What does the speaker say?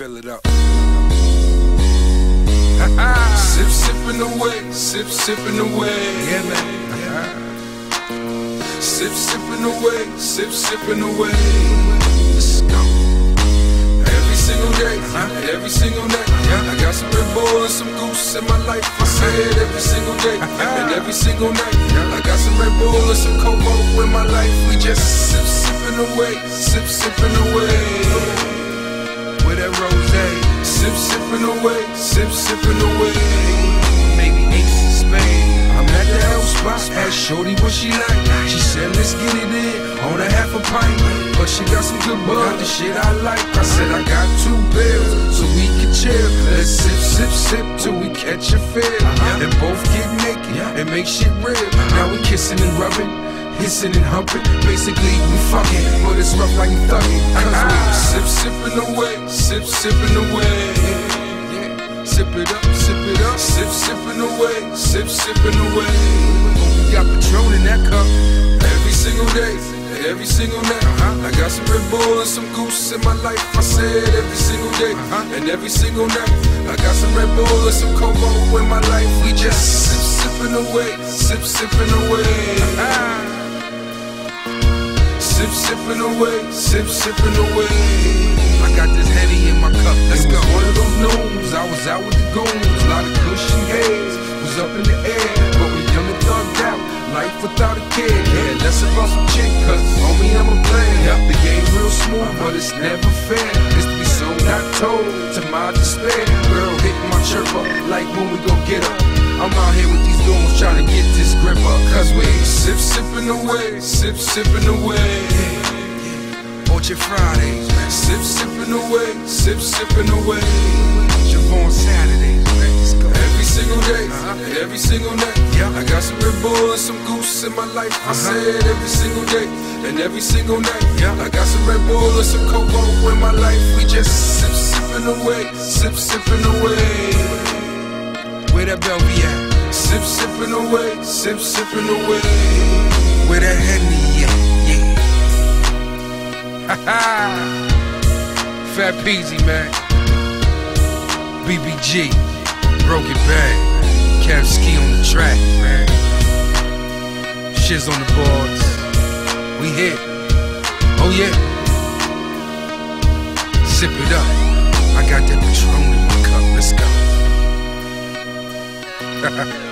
Fill it up. sip, sipping away, sip, sipping away. Yeah, man. Sip, sipping away, sip, sipping away. Let's go. Every single day, every single night. I got some Red Bull and some goose in my life. I say it every single day and every single night. I got some Red Bull and some Coco in my life. We just sip, sipping away, sip, sipping away. With that rose, Sip, sipping away, sip, sipping away. maybe ace of spades. I'm at the house spot, asked Shorty what she like. She said, let's get it in on a half a pint. But she got some good bud, the shit I like. I said, I got two bills, so we can chill. Let's sip, sip, sip till we catch a feel. Uh-huh. And both get naked and make shit real. Now we kissing and rubbing. Hissing and humping, basically we fucking, but it's rough like you thugging. Cause we sip, sipping away, sip, sipping away. Sip it up, sip it up, sip, sipping away, sip, sipping away. We got Patron in that cup. Every single day, every single night. Uh-huh. I got some Red Bull and some goose in my life. I said every single day uh-huh. and every single night. I got some Red Bull and some Coco in my life. We just sip, sipping away, sip, sipping away. Uh-huh. Sip, sipping away, sip, sipping away. I got this Henny in my cup. Let's go. one of those noons, I was out with the goons. A lot of cushion haze was up in the air, but we young and thugged out. Life without a care, yeah, less about some chick, cause homie, I'm a player. Yep, the game real smooth, but it's never fair. It's to be so not told, to my despair. Girl hit my chirper, like when we go get her. I'm out here with these goons trying to get this gripper, cause we sip, sipping away, sip, sipping away. Orchard Fridays, man. Sip, sipping away, sip, sipping away. Javon Saturdays, man. Let's go. Every single day, uh-huh. every single night. Yeah. I got some Red Bull and some goose in my life. I uh-huh. said every single day and every single night. Yeah. I got some Red Bull and some Coco in my life. We just sip, sipping away, sip, sipping away. Where that Belvy at? Sip, sipping away, sip, sipping away. Where that Henny at? Yeah. Ha ha. Phat Peazy, man. BBG. Brockton bag. Cav Ski on the track, man. Shiz on the boards. We hit. Oh yeah. Sip it up. I got that Patron ha ha ha